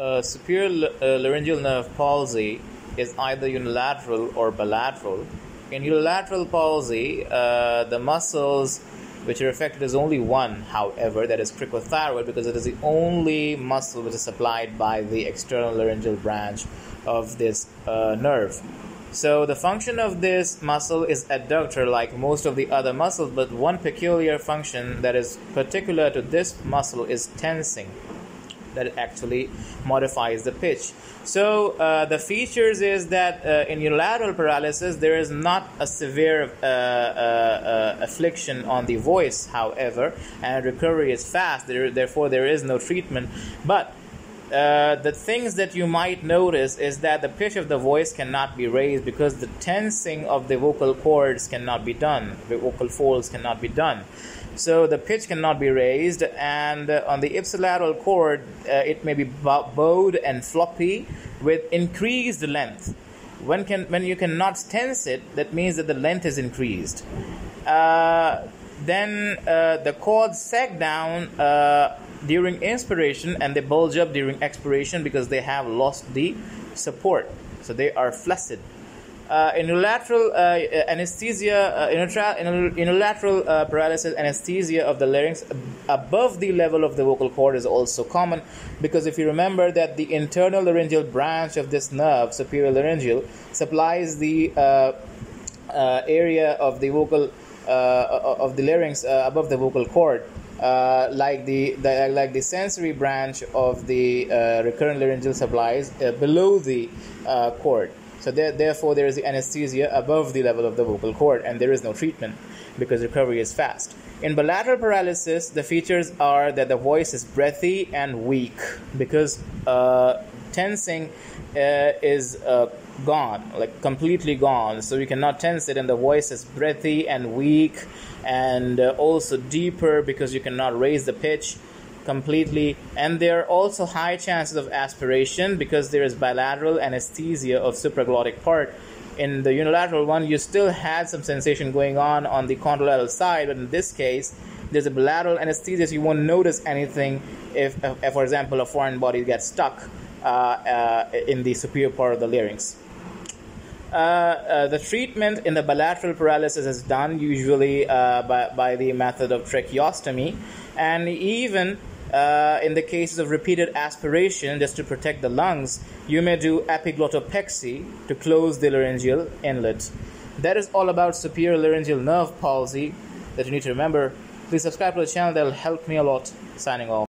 Uh, superior uh, laryngeal nerve palsy is either unilateral or bilateral. In unilateral palsy, uh, the muscles which are affected is only one, however, that is cricothyroid, because it is the only muscle which is supplied by the external laryngeal branch of this uh, nerve. So the function of this muscle is adductor like most of the other muscles, but one peculiar function that is particular to this muscle is tensing that actually modifies the pitch. So uh, the features is that uh, in unilateral paralysis there is not a severe uh, uh, uh affliction on the voice, however, and recovery is fast. There, therefore, there is no treatment, but uh, the things that you might notice is that the pitch of the voice cannot be raised because the tensing of the vocal cords cannot be done, the vocal folds cannot be done. So the pitch cannot be raised, and uh, on the ipsilateral cord, uh, it may be bowed and floppy with increased length. When can when you cannot tense it, that means that the length is increased. Uh, then the cords sag down during inspiration and they bulge up during expiration because they have lost the support. So they are flaccid. Uh, unilateral uh, anesthesia, uh, unilateral uh, paralysis anesthesia of the larynx above the level of the vocal cord is also common because if you remember that the internal laryngeal branch of this nerve, superior laryngeal, supplies the uh, uh, area of the vocal of the larynx above the vocal cord uh, like the, the, like the sensory branch of the uh, recurrent laryngeal supplies uh, below the uh, cord. So there, therefore, there is the anesthesia above the level of the vocal cord, and there is no treatment because recovery is fast. In bilateral paralysis, the features are that the voice is breathy and weak because uh, tensing uh, is gone, like completely gone. So you cannot tense it, and the voice is breathy and weak, and uh, also deeper because you cannot raise the pitch completely. And there are also high chances of aspiration because there is bilateral anesthesia of supraglottic part. In the unilateral one, you still had some sensation going on on the contralateral side, but in this case, there's a bilateral anesthesia, so you won't notice anything if, if for example, a foreign body gets stuck uh, uh, in the superior part of the larynx. Uh, uh, the treatment in the bilateral paralysis is done usually uh, by, by the method of tracheostomy, and even uh, in the cases of repeated aspiration, just to protect the lungs, you may do epiglottopexy to close the laryngeal inlet. That is all about superior laryngeal nerve palsy that you need to remember. Please subscribe to the channel, that will help me a lot. Signing off.